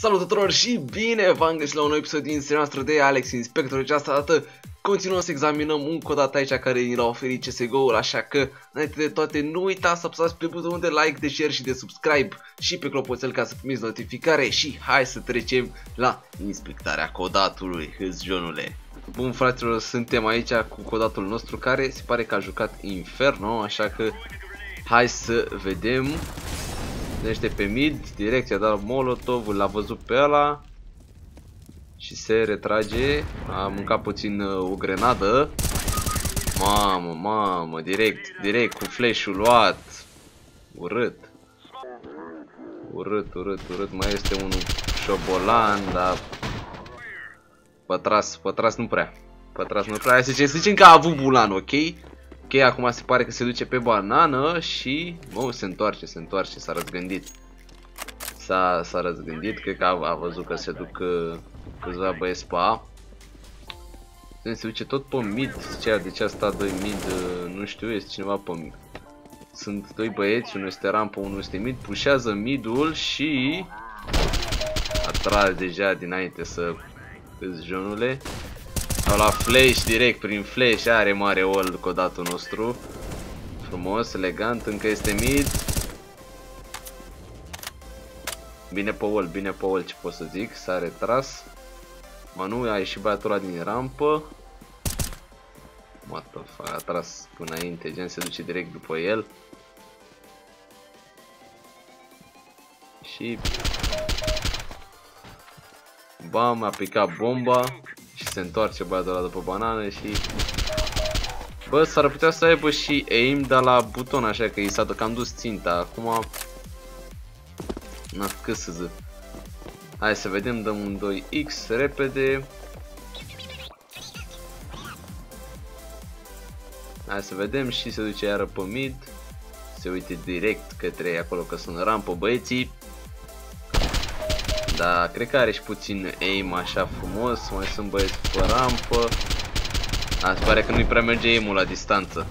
Salut tuturor și bine v-am găsit la un nou episod din seria noastră de Alex Inspector. De această dată continuăm să examinăm un codat aici care ni l-a oferit CSGO-ul, așa că înainte de toate nu uitați să apăsați pe butonul de like, de share și de subscribe și pe clopoțel ca să primiți notificare și hai să trecem la inspectarea codatului, hâzjonule. Bun fraților, suntem aici cu codatul nostru care se pare că a jucat Inferno, așa că hai să vedem Gândește pe mid, direct i-a dat molotov, l-a văzut pe ăla și se retrage, a mâncat puțin uh, o grenadă. Mamă, mamă, direct, direct cu flash-ul luat. Urât. Urât, urât, urât. Mai este un șobolan, dar pătras, pătras nu prea. Pătras nu prea. Hai să zicem, să zicem că a avut bulan, ok? Ok, acum se pare că se duce pe banană și... Mă, se întoarce, se întoarce, s-a răzgândit. S-a răzgândit, cred că a, a văzut că se duc uh, câțiva băieți pe A. Se duce tot pe mid, zicea de ce a stat doi mid, uh, nu știu, este cineva pe mid. Sunt doi băieți, unul este rampă, unul este mid, pușează midul și... Atrage deja dinainte să îți jonule. Au la flash direct, prin flash, are mare ol codatul nostru. Frumos, elegant, încă este mid. Bine pe ol, bine pe ol, ce pot să zic, s-a retras. Manu a ieșit băiatul ăla din rampă. What the fuck, a tras până înainte, gen se duce direct după el. Și... Bam, a picat bomba se întoarce băiatul ăla după banană și... Bă, s-ar putea să aibă și aim, dar la buton, așa că i s-a cam dus ținta. Acum... Na, cât să zic. Hai să vedem, dăm un 2x repede. Hai să vedem și se duce iară pe mid. Se uite direct către acolo că sunt rampă băieții. Da, cred că are și puțin aim așa frumos, mai sunt băieți pe rampă. A, se pare că nu-i prea merge aim la distanță.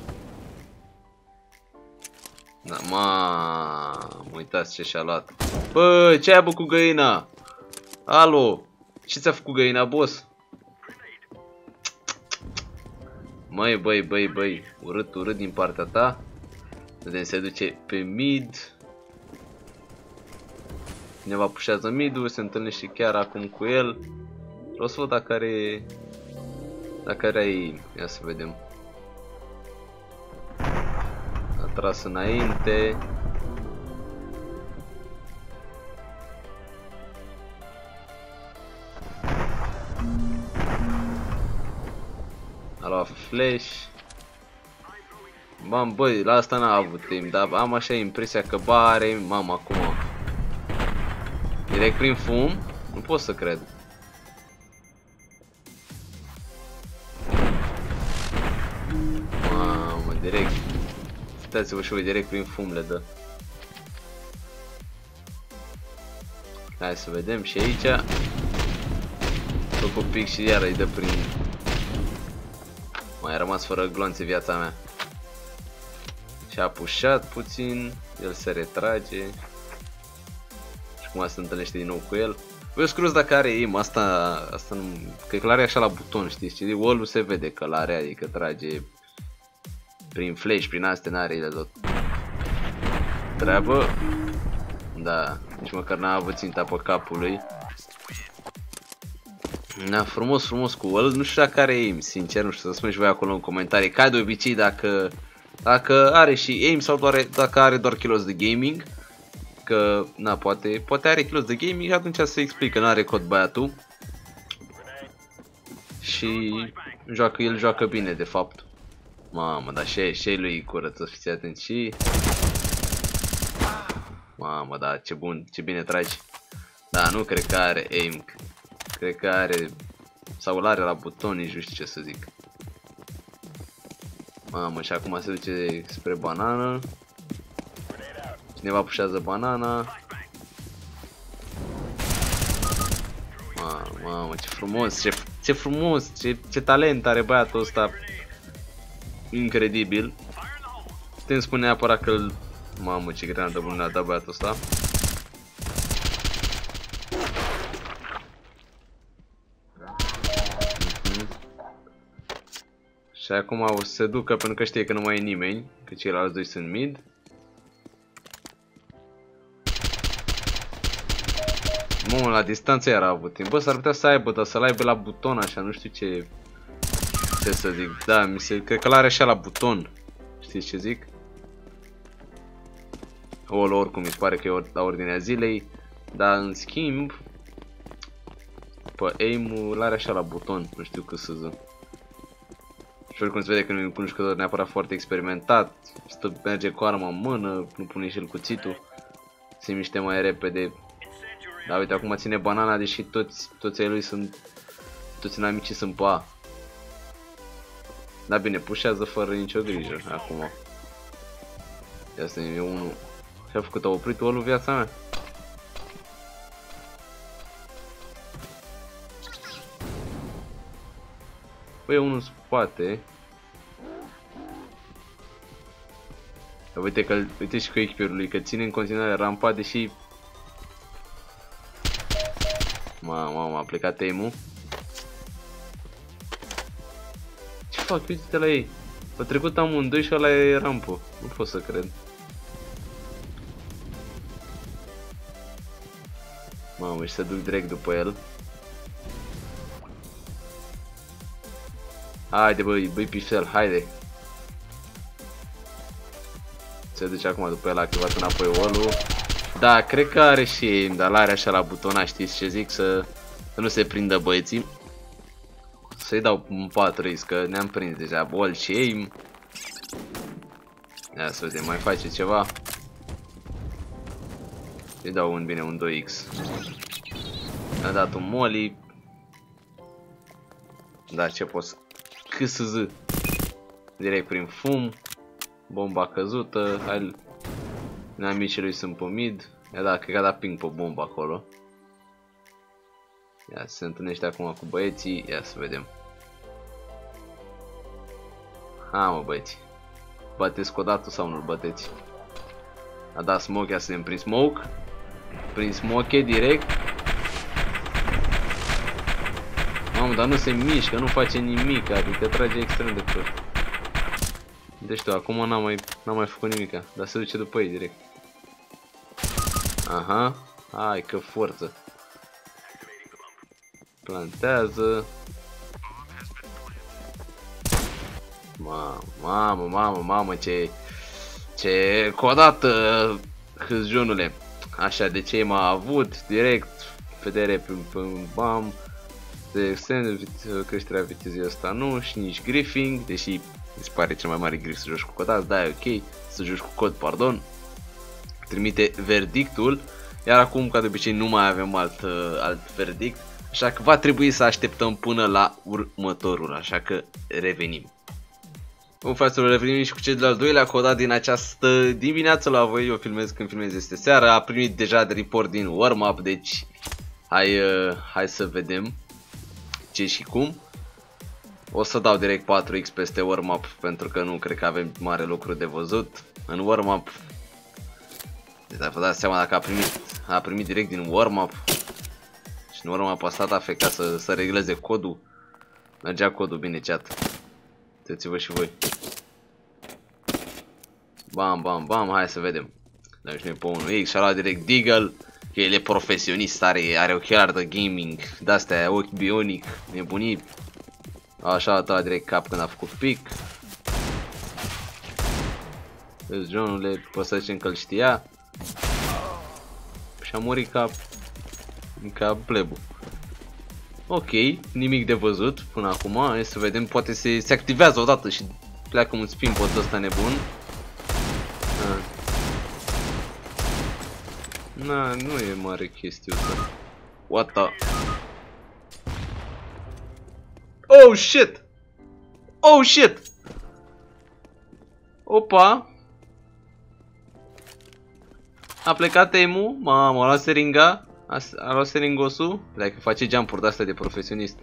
Da, ma, uitați ce și-a luat. Bă, ce ai cu găina? Alo, ce ți-a făcut găina, boss? Măi, băi, băi, băi, urât, urât din partea ta. Vedem, se duce pe mid. Cineva pușează midul, se întâlnește chiar acum cu el. O să văd dacă are... Dacă are ai... Ia să vedem. A tras înainte. A luat flash. Bam, băi, la asta n-a avut timp, dar am așa impresia că bare, mama, acum Direct prin fum? Nu pot să cred. Mamă, direct. Uitați-vă și voi, direct prin fum le dă. Hai să vedem și aici. Tot pic și iară îi dă prin... Mai a rămas fără glonțe viața mea. Și a pușat puțin, el se retrage acum se întâlnește din nou cu el. Vă scruz dacă are aim, asta, asta nu, cred că l-are așa la buton, știți, și wall se vede că l-are, adică trage prin flash, prin astea n-are el tot. Treabă, da, nici măcar n-a avut ținta pe capul lui. Da, frumos, frumos cu el, nu știu dacă are aim, sincer, nu știu, să spuneți voi acolo în comentarii, ca de obicei dacă, dacă are și aim sau doar, dacă are doar kilos de gaming că, na, poate, poate are kilos de gaming, atunci se explică, n-are cod băiatul. Și joacă, el joacă bine, de fapt. Mamă, dar și, și lui curăț, să fiți atenți și... Mamă, da, ce bun, ce bine tragi. Da, nu cred că are aim. Cred că are... Sau îl are la buton, nici nu știu ce să zic. Mamă, și acum se duce spre banană. Cineva pușează banana. Mamă, mamă, ce frumos, ce, ce frumos, ce, ce talent are băiatul ăsta. Incredibil. Putem spune neapărat că îl... Mamă, ce granată bună a dat băiatul ăsta. Mhm. Și acum o să se ducă pentru că știe că nu mai e nimeni, că ceilalți doi sunt mid. Mă, la distanță era avut timp. Bă, s-ar putea să aibă, dar să-l aibă la buton așa, nu știu ce... Ce să zic. Da, mi se... Cred că l-are așa la buton. Știți ce zic? O, oricum, mi se pare că e la ordinea zilei. Dar, în schimb... Pe aim-ul l-are așa la buton. Nu știu cât să zic. Și oricum se vede că nu e un cunoscător neapărat foarte experimentat. Stă, merge cu arma în mână, nu pune și el cuțitul. Se miște mai repede. Dar uite, acum ține banana, deși toți, toți ai lui sunt... Toți inamicii sunt pe A. Da bine, pușează fără nicio grijă acum. Ia să e unul. Ce-a făcut? A oprit olu viața mea? Păi e unul în spate. Uite că uite și cu echipierului că ține în continuare rampa deși Mamă, am plecat aim Ce fac? Uite-te la ei. A trecut amândoi și ăla e rampă. Nu pot să cred. Mamă, și să duc direct după el. Haide băi, băi pixel, haide. Se duce acum după el, a activat înapoi wall Da, cred că are și aim, dar l-are așa la butona, știți ce zic, să, să nu se prindă băieții. Să-i dau un 4 că ne-am prins deja bol și aim. Ia să vedem, mai face ceva. Îi dau un bine, un 2x. A dat un molly. Da, ce pot să... KSZ. Direct prin fum. Bomba căzută. Hai... Inamicii lui sunt pe mid. Ia da, cred că a dat ping pe bomba acolo. Ia se întâlnește acum cu băieții. Ia să vedem. Ha, mă băieți. Bateți codatul sau nu-l bateți? A dat smoke, ia să vedem prin smoke. Prin smoke direct. Mamă, dar nu se mișcă, nu face nimic, adică trage extrem de prost. Deci tu, acum n-am mai, mai făcut nimic, dar se duce după ei direct. Aha, hai că forță. Plantează. Mamă, mamă, mamă, mamă, ce... Ce codată, hâzjonule. Așa, de ce m-a avut, direct, vedere pe, pe bam de extend creșterea vitezei asta nu și nici griffing, deși mi se pare cel mai mare griff să joci cu cod, da, e ok, să joci cu cod, pardon. Trimite verdictul, iar acum, ca de obicei, nu mai avem alt, uh, alt verdict, așa că va trebui să așteptăm până la următorul, așa că revenim. Bun, fraților, revenim și cu cel de-al doilea codat din această dimineață la voi. Eu filmez când filmez este seara. A primit deja de report din warm-up, deci hai, uh, hai să vedem ce și cum. O să dau direct 4x peste warm-up pentru că nu cred că avem mare lucru de văzut. În warm-up, deci vă dați seama dacă a primit, a primit direct din warm-up și în warm-up a stat afectat să, să regleze codul. Mergea codul bine, chat. Uitați-vă și voi. Bam, bam, bam, hai să vedem. Deci noi pe 1x și-a luat direct Deagle. Că el e profesionist, are, are ochelari de gaming, de-astea, ochi bionic, nebunii. Așa a dat direct cap când a făcut pic. Vezi, Johnule, poți să zicem că îl știa. Și a murit ca, ca plebu. Ok, nimic de văzut până acum, hai să vedem, poate se, se activează odată și pleacă un spin pot ăsta nebun. Na, nu e mare chestie asta. What the... Oh shit! Oh shit! Opa! A plecat Emu, mamă, a luat seringa, a, a luat seringosul, dacă face jump-uri de-astea de profesionist.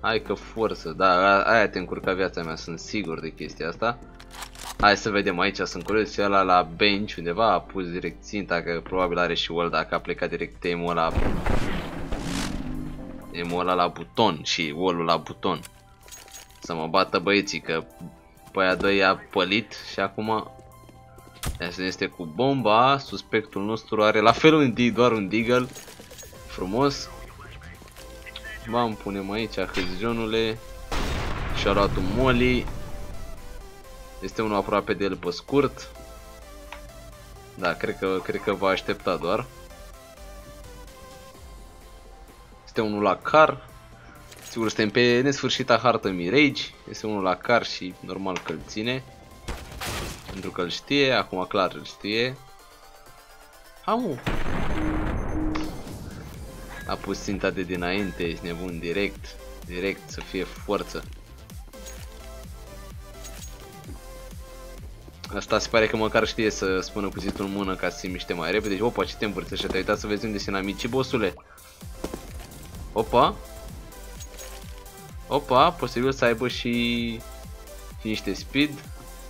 Hai că forță, da, aia te încurca viața mea, sunt sigur de chestia asta. Hai să vedem aici, sunt curios și ăla la bench undeva a pus direct ținta, că probabil are și wall dacă a plecat direct emo la emo ăla la buton și wall la buton. Să mă bată băieții, că pe aia doi a pălit și acum Asta este cu bomba, suspectul nostru are la fel un dig, doar un deagle. Frumos. Bam, punem aici hezionule. Și-a luat un molly. Este unul aproape de el pe scurt. Da, cred că, cred că va aștepta doar. Este unul la car. Sigur, suntem pe nesfârșita hartă Mirage. Este unul la car și normal că îl ține Pentru că îl știe, acum clar îl știe Amu A pus ținta de dinainte, ești nebun, direct Direct, să fie forță Asta se pare că măcar știe să spună cuțitul în mână ca să se miște mai repede. Deci, opa, ce te învârțește? Te-ai uitat să vezi unde sunt amicii, bossule? Opa! Opa, posibil să aibă și, și niște speed.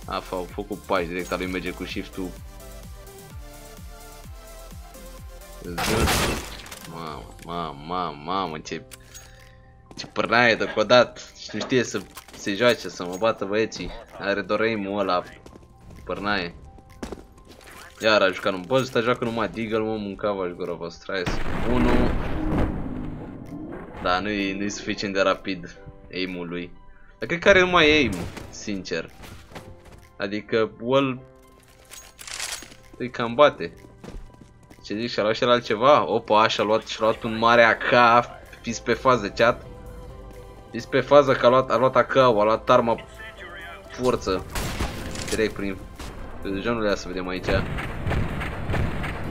A, au făcut pași direct, al lui merge cu shift-ul. Mamă, mamă, mamă, mamă, ce... Ce pârnaie de codat. Și nu știe să se joace, să mă bată băieții. Are doar aim-ul ăla pârnaie. Iar a jucat un boss, ăsta joacă numai Deagle, mă, mâncava și gura voastră. 1 Da, nu-i nu, suficient de rapid aim-ul lui. Dar cred că are numai aim, sincer. Adică wall îi cam bate. Ce zic, și-a luat și altceva? Opa, și-a luat, și-a luat un mare AK, fiți pe fază, chat. Fiți pe fază că a luat, a luat AK, a luat arma forță. Direct prin Genul ia să vedem aici.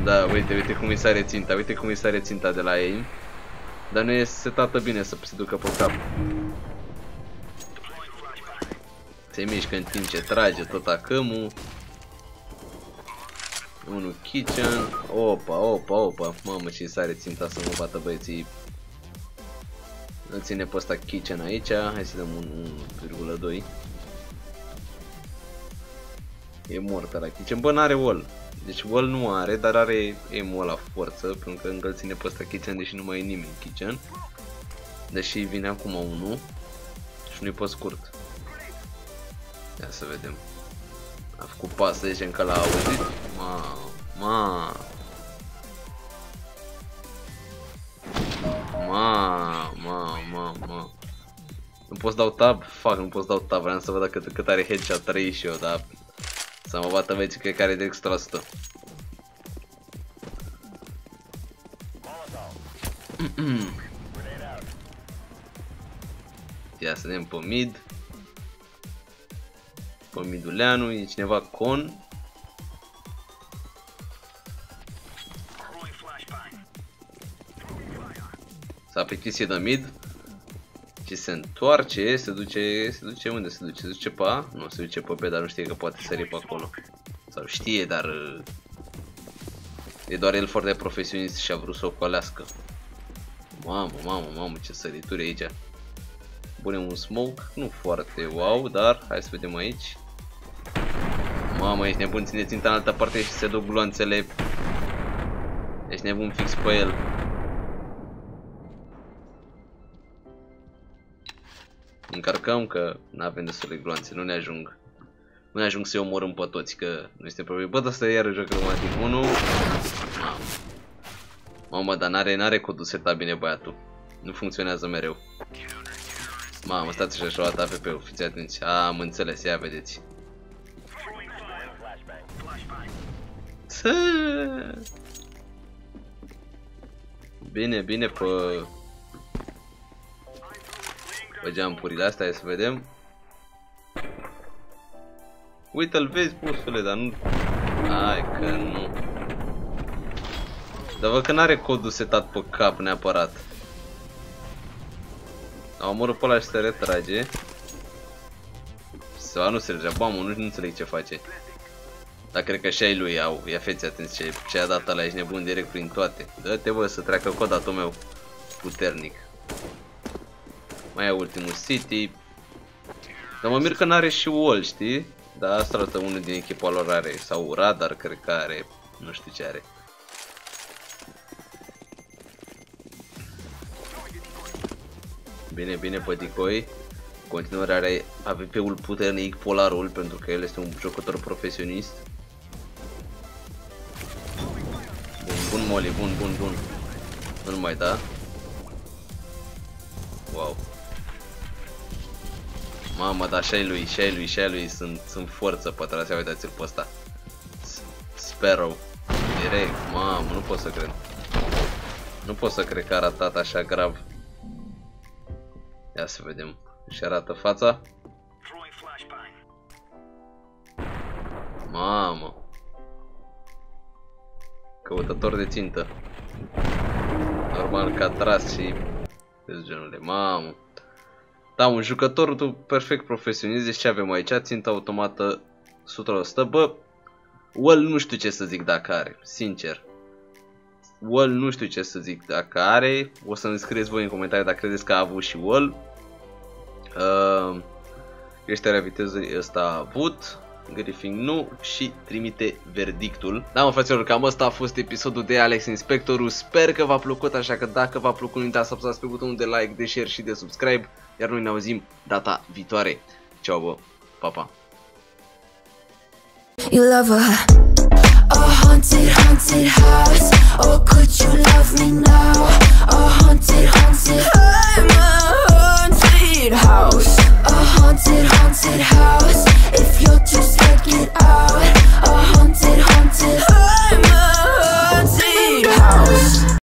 Da, uite, uite cum îi sare ținta, uite cum îi sare ținta de la ei. Dar nu e setată bine să se ducă pe cap. Se mișcă în timp ce trage tot acămul. Unul kitchen. Opa, opa, opa. Mamă, ce sare ținta să mă bată băieții. Îl ține pe ăsta kitchen aici. Hai să dăm un 1,2. E moartă la kitchen. Bă, n-are wall. Deci wall nu are, dar are emo la forță, pentru că încă îl ține pe ăsta kitchen, deși nu mai e nimeni kitchen. Deși vine acum unul și nu-i pe scurt. Ia să vedem. A făcut pas, să zicem că l-a auzit. Ma, ma. Ma, ma, ma, ma. Nu pot să dau tab? Fac, nu pot să dau tab, vreau să văd cât, cât are headshot 3 și eu, dar să mă bată veți cred că are de extra 100. Ia să vedem pe mid. Pe miduleanu, e cineva con. S-a plictisit de mid. Și se întoarce, se duce, se duce unde se duce? Se duce pe A? Nu, se duce pe B, dar nu știe că poate sări pe acolo. Sau știe, dar... E doar el foarte profesionist și a vrut să o colească. Mamă, mamă, mamă, ce sărituri aici. Punem un smoke, nu foarte wow, dar hai să vedem aici. Mamă, ești nebun, ține ținta în altă parte și se duc gloanțele. Ești nebun fix pe el. Încarcăm că nu avem destule gloanțe, nu ne ajung. Nu ne ajung să-i omorâm pe toți, că nu este probabil. Bă, asta iară joc romantic 1. Mamă, dar n-are, n-are codul setat bine băiatul. Nu funcționează mereu. Mamă, stați așa și-a luat APP-ul, fiți atenți. A, am înțeles, ia vedeți. Bine, bine pe pe jumpurile astea, hai să vedem. Uite-l vezi, bossule, dar nu... Hai că nu. Dar văd că n-are codul setat pe cap neapărat. Am omorât pe ăla și se retrage. Sau nu se retrage, bam, nu, nu înțeleg ce face. Dar cred că și ai lui au, ia feți atenți ce, ce a dat ăla, ești nebun direct prin toate. Dă-te bă să treacă codatul meu puternic. Mai e ultimul City. Dar mă mir că n-are și wall, știi? Dar asta arată unul din echipa lor are. Sau radar, cred că are. Nu știu ce are. Bine, bine pe decoy. continuare are AVP-ul puternic, Polarul, pentru că el este un jucător profesionist. Bun, bun Molly, bun, bun, bun. Nu mai da. Wow. Mamă, dar și lui, și lui, și lui sunt, sunt forță pe trasea, uitați-l pe ăsta. Sparrow. Direct, mamă, nu pot să cred. Nu pot să cred că a ratat așa grav. Ia să vedem. Și arată fața. Mamă. Căutător de țintă. Normal că a tras și... genul de mamă. Da, un jucător perfect profesionist, deci ce avem aici? Țintă automată 100%. Bă, Well nu știu ce să zic dacă are, sincer. Well nu știu ce să zic dacă are. O să-mi scrieți voi în comentarii dacă credeți că a avut și Well. Uh, creșterea vitezei ăsta a avut. Griffin nu și trimite verdictul. Da mă fraților, cam asta a fost episodul de Alex Inspectorul. Sper că v-a plăcut, așa că dacă v-a plăcut, nu uitați să apăsați pe butonul de like, de share și de subscribe. Iar noi ne auzim data viitoare. Ceau bă, pa, pa! You love her A haunted, haunted house Or could you love me now A haunted, haunted I'm haunted house. A haunted, haunted house. If you're too scared, get out A haunted, haunted house.